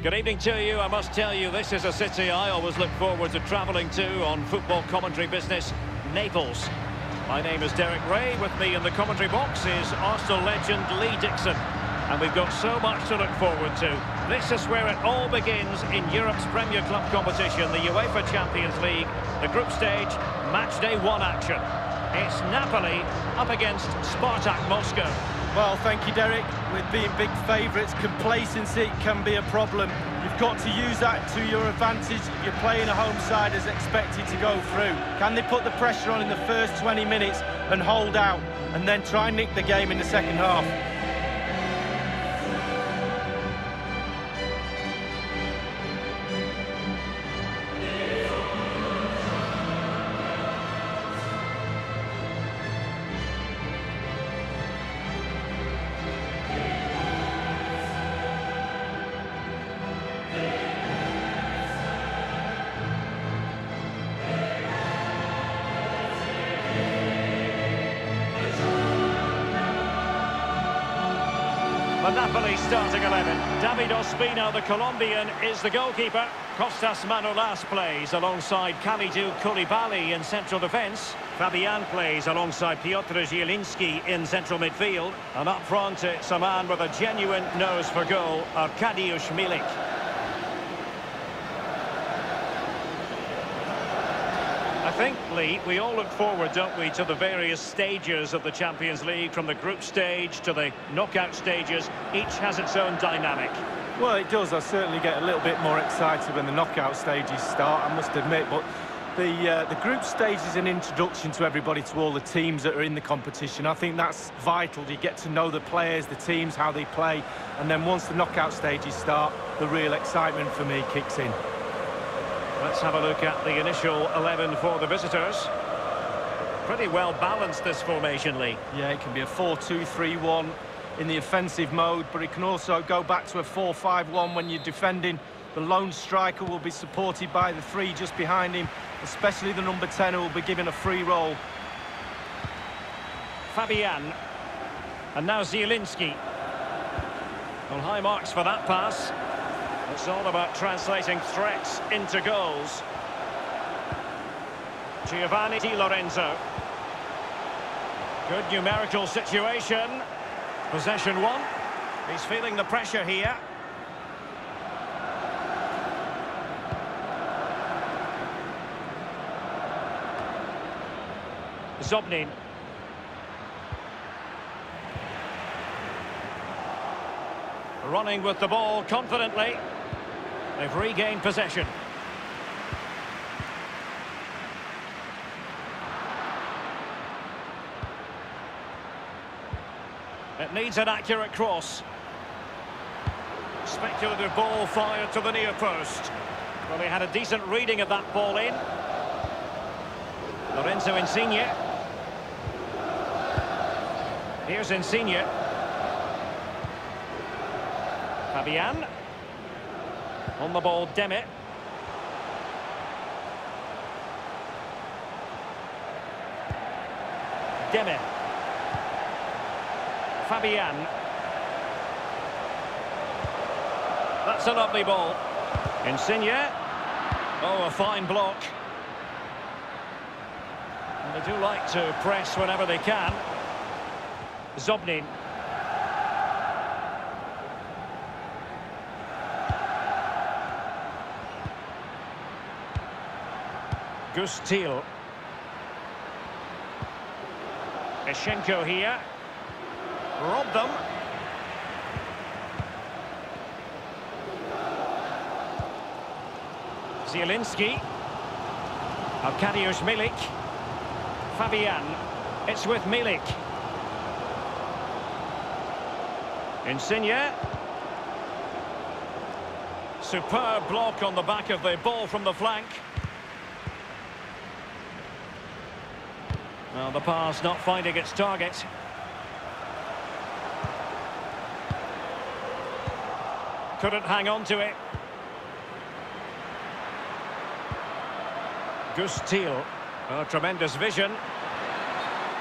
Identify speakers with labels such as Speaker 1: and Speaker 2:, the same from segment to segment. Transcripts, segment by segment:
Speaker 1: Good evening to you. I must tell you, this is a city I always look forward to travelling to on football commentary business, Naples. My name is Derek Ray. With me in the commentary box is Arsenal legend Lee Dixon. And we've got so much to look forward to. This is where it all begins in Europe's Premier Club competition, the UEFA Champions League, the group stage, match day one action. It's Napoli up against Spartak Moscow.
Speaker 2: Well, thank you, Derek. With being big favourites, complacency can be a problem. You've got to use that to your advantage. You're playing a home side as expected to go through. Can they put the pressure on in the first 20 minutes and hold out, and then try and nick the game in the second half?
Speaker 1: Napoli starting 11. David Ospina, the Colombian, is the goalkeeper. Costas Manolas plays alongside Kalidou Koulibaly in central defence. Fabian plays alongside Piotr Zielinski in central midfield. And up front, it's a man with a genuine nose for goal, Arkadiusz Milik. Think, Lee, we all look forward, don't we, to the various stages of the Champions League, from the group stage to the knockout stages. Each has its own dynamic.
Speaker 2: Well, it does. I certainly get a little bit more excited when the knockout stages start, I must admit. But the, uh, the group stage is an introduction to everybody, to all the teams that are in the competition. I think that's vital. You get to know the players, the teams, how they play. And then once the knockout stages start, the real excitement for me kicks in.
Speaker 1: Let's have a look at the initial 11 for the visitors. Pretty well balanced, this formation, Lee.
Speaker 2: Yeah, it can be a 4-2-3-1 in the offensive mode, but it can also go back to a 4-5-1 when you're defending. The lone striker will be supported by the three just behind him, especially the number 10 who will be given a free role.
Speaker 1: Fabian. And now Zielinski. Well, high marks for that pass. It's all about translating threats into goals. Giovanni Di Lorenzo. Good numerical situation. Possession one. He's feeling the pressure here. Zobnin. Running with the ball confidently. They've regained possession. It needs an accurate cross. Speculative ball fired to the near post. Well, he had a decent reading of that ball in. Lorenzo Insigne. Here's Insigne. Fabian. On the ball, Demme. Demme. Fabian. That's a lovely ball. Insigne. Oh, a fine block. And they do like to press whenever they can. Zobnin. Guus Til. Eshchenko here. Robbed them. Zielinski. Arkadiusz Milik. Fabian. It's with Milik. Insigne. Superb block on the back of the ball from the flank. Well, the pass not finding its target. Couldn't hang on to it. Guus Til. Oh, tremendous vision.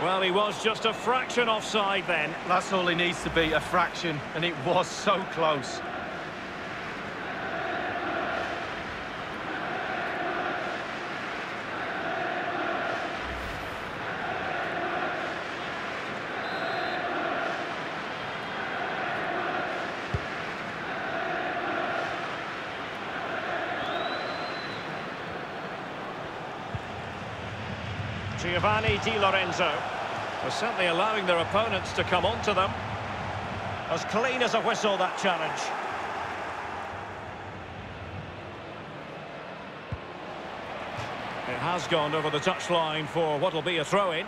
Speaker 1: Well, he was just a fraction offside then.
Speaker 2: That's all he needs to be, a fraction, and it was so close.
Speaker 1: Giovanni Di Lorenzo. They're certainly allowing their opponents to come onto them. As clean as a whistle, that challenge. It has gone over the touchline for what will be a throw-in.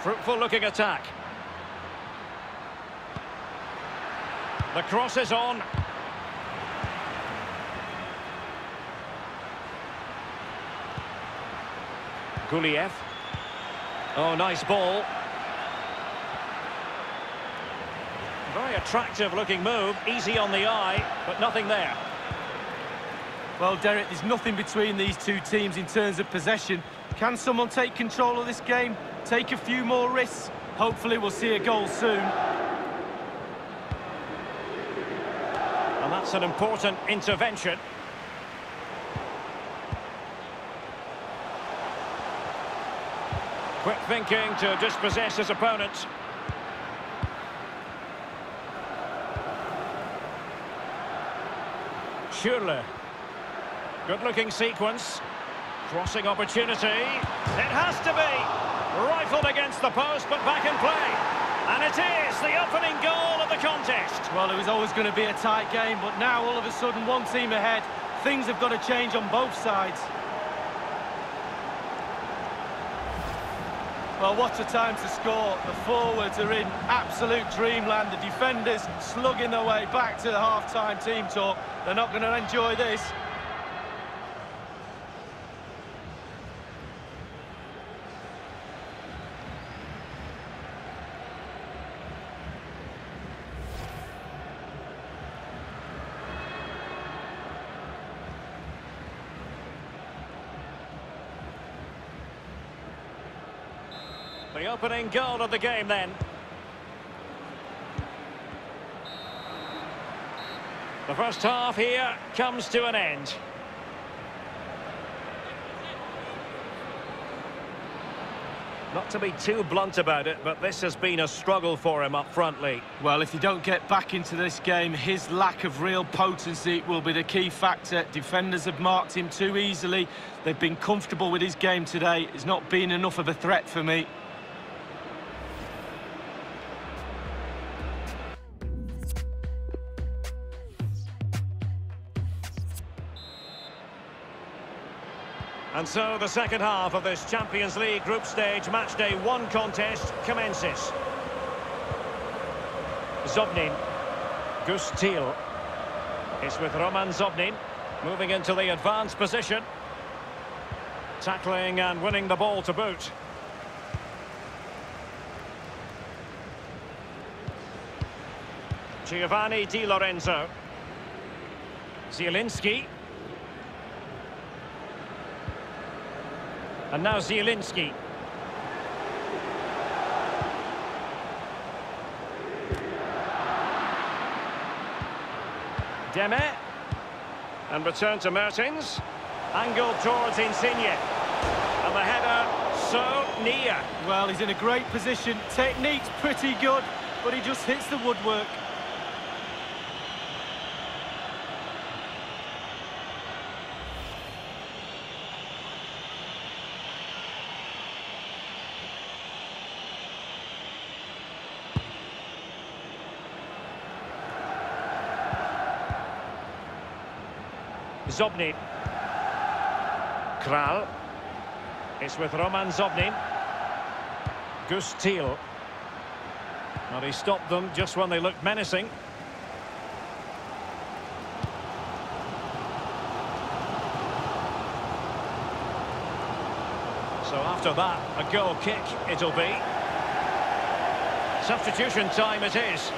Speaker 1: Fruitful looking attack. The cross is on. Guliev. Oh, nice ball. Very attractive looking move, easy on the eye, but nothing there.
Speaker 2: Well, Derek, there's nothing between these two teams in terms of possession. Can someone take control of this game? Take a few more risks? Hopefully we'll see a goal soon.
Speaker 1: And that's an important intervention. Quick thinking to dispossess his opponent. Schürrle. Good-looking sequence. Crossing opportunity. It has to be. Rifled against the post, but back in play. And it is the opening goal of the contest.
Speaker 2: Well, it was always going to be a tight game, but now all of a sudden one team ahead. Things have got to change on both sides. Well, what a time to score. The forwards are in absolute dreamland. The defenders slugging their way back to the half-time team talk. They're not going to enjoy this.
Speaker 1: The opening goal of the game then. The first half here comes to an end. Not to be too blunt about it, but this has been a struggle for him up front, Lee.
Speaker 2: Well, if you don't get back into this game, his lack of real potency will be the key factor. Defenders have marked him too easily. They've been comfortable with his game today. It's not been enough of a threat for me.
Speaker 1: And so the second half of this Champions League group stage match day one contest commences. Zobnin. Guus Til. It's with Roman Zobnin. Moving into the advanced position. Tackling and winning the ball to boot. Giovanni Di Lorenzo. Zielinski. And now Zielinski. Demme. And return to Mertens. Angled towards Insigne. And the header so near.
Speaker 2: Well, he's in a great position. Technique's pretty good, but he just hits the woodwork.
Speaker 1: Zobnin. Kral. It's with Roman Zobnin. Guus Til. Well, he stopped them just when they looked menacing. So after that, a goal kick it'll be. Substitution time it is.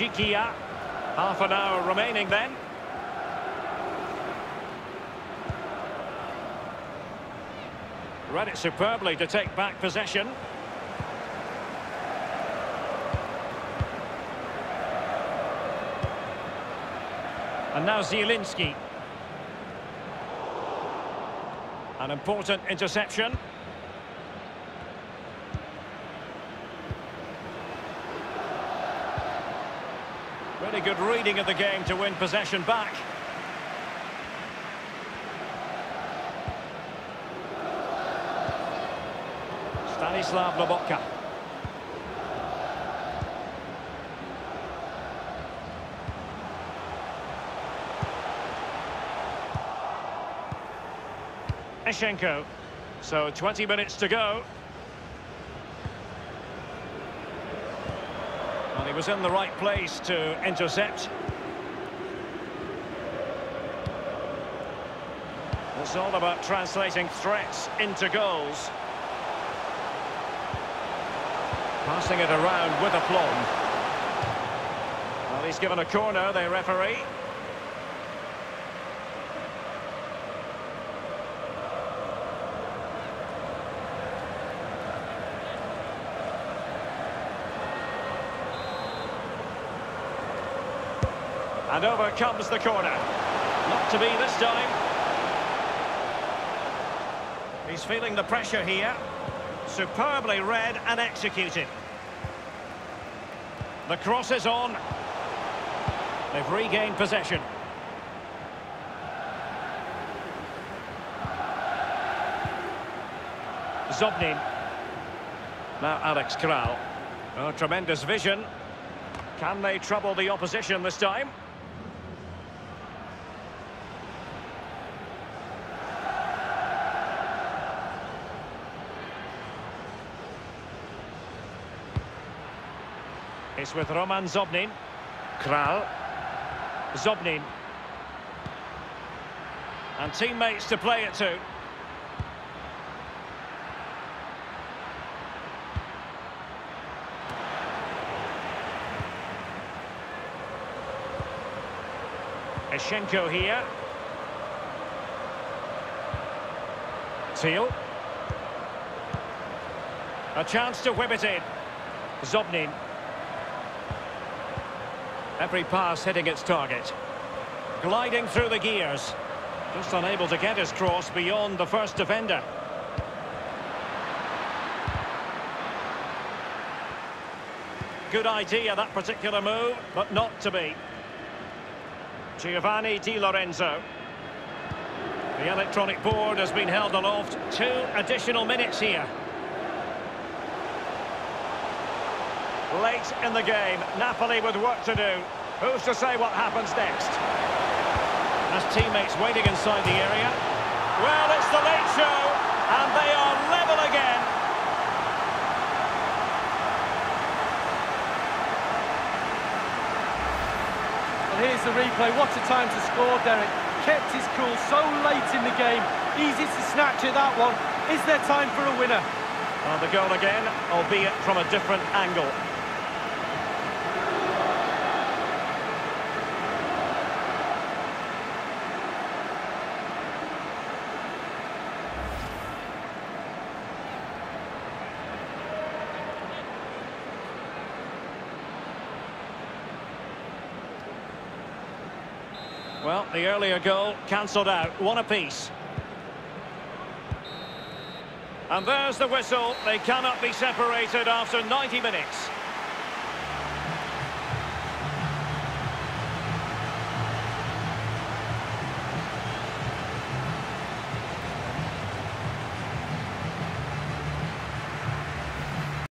Speaker 1: Dzhikiya. Half an hour remaining then. Read it superbly to take back possession. And now Zielinski. An important interception. Really good reading of the game to win possession back. Stanislav Lobotka. Eshchenko. So 20 minutes to go. He was in the right place to intercept. It's all about translating threats into goals. Passing it around with aplomb. Well, he's given a corner, the referee. And over comes the corner. Not to be this time. He's feeling the pressure here. Superbly read and executed. The cross is on. They've regained possession. Zobnin. Now Alex Kral. Oh, tremendous vision. Can they trouble the opposition this time? It's with Roman Zobnin. Kral. Zobnin. And teammates to play it to. Eshchenko here. Til. A chance to whip it in. Zobnin. Every pass hitting its target. Gliding through the gears. Just unable to get his cross beyond the first defender. Good idea, that particular move, but not to be. Giovanni Di Lorenzo. The electronic board has been held aloft. Two additional minutes here. Late in the game, Napoli with work to do. Who's to say what happens next? As teammates waiting inside the area. Well, it's the late show, and they are level again.
Speaker 2: Well, here's the replay. What a time to score, Derek. Kept his cool so late in the game. Easy to snatch at that one. Is there time for a winner?
Speaker 1: Well, the goal again, albeit from a different angle. Well, the earlier goal cancelled out, one apiece. And there's the whistle. They cannot be separated after 90 minutes.